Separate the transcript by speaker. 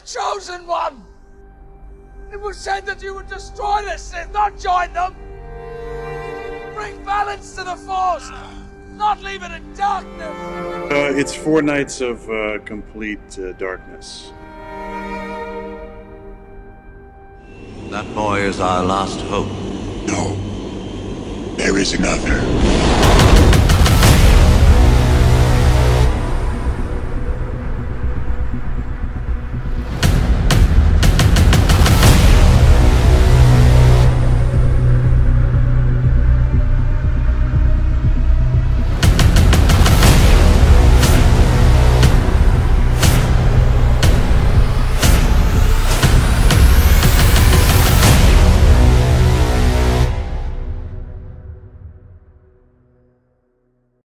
Speaker 1: the chosen one! It was said that you would destroy the Sith, not join them! Bring balance to the Force, not leave it in darkness!
Speaker 2: Uh, it's four nights of uh, complete uh, darkness.
Speaker 3: That boy is our last hope.
Speaker 4: No. There is another.